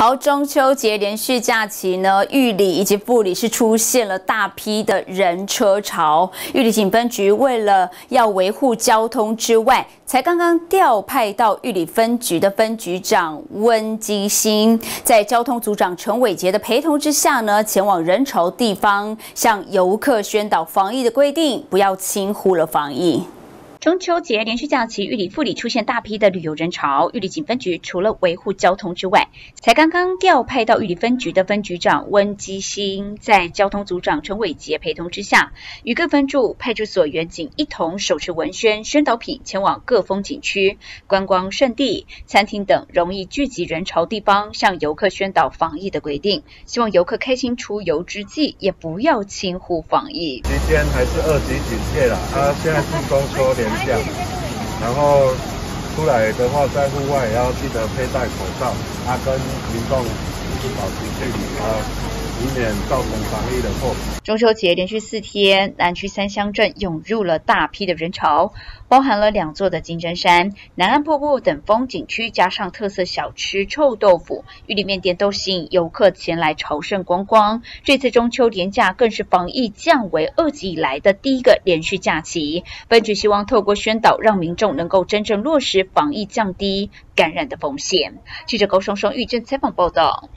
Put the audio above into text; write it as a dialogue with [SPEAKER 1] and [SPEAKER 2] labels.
[SPEAKER 1] 好，中秋节连续假期呢，玉里以及布里是出现了大批的人车潮。玉里警分局为了要维护交通之外，才刚刚调派到玉里分局的分局长温基兴，在交通组长陈伟杰的陪同之下呢，前往人潮地方，向游客宣导防疫的规定，不要轻忽了防疫。
[SPEAKER 2] 中秋节连续假期，玉里、富里出现大批的旅游人潮。玉里警分局除了维护交通之外，才刚刚调派到玉里分局的分局长温基兴，在交通组长陈伟杰陪同之下，与各分驻派出所员警一同手持文宣宣导品，前往各风景区、观光胜地、餐厅等容易聚集人潮地方，向游客宣导防疫的规定。希望游客开心出游之际，也不要轻忽防疫。
[SPEAKER 3] 期间还是二级警戒了，啊，现在是中秋连。然后出来的话，在户外也要记得佩戴口罩，啊，跟民众保持距离啊。以免造成防疫的破口。
[SPEAKER 2] 中秋节连续四天，南区三乡镇涌入了大批的人潮，包含了两座的金针山、南岸瀑布等风景区，加上特色小吃臭豆腐、玉里面店，都吸引游客前来朝圣观光。这次中秋连假更是防疫降为二级以来的第一个连续假期。本局希望透过宣导，让民众能够真正落实防疫，降低感染的风险。记者高双双玉正采访报道。